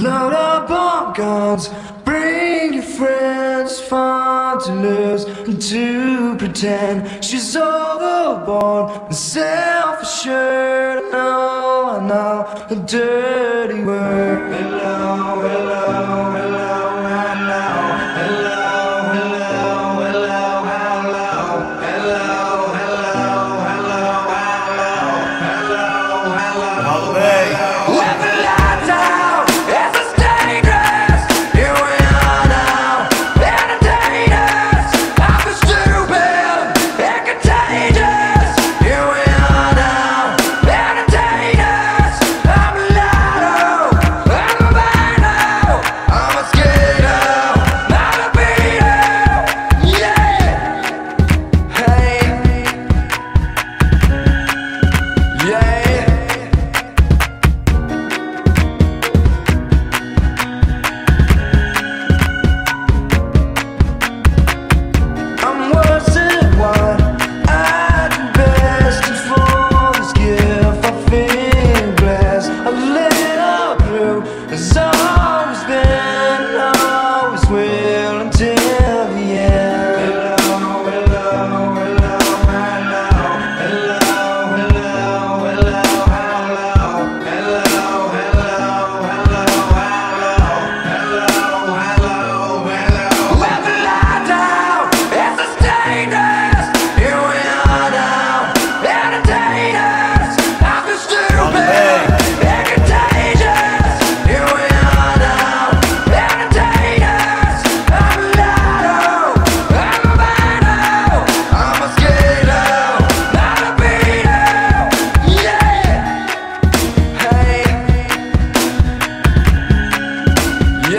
Load up on guns, bring your friends, fun to lose and to pretend she's overboard and self-assured. I know, I know, a dirty word.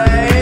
Hey.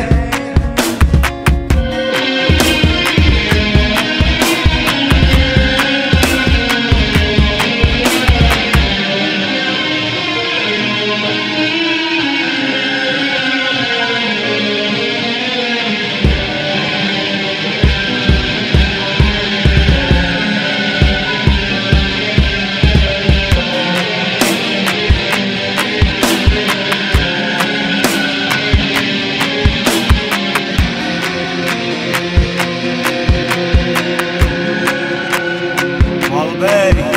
baby.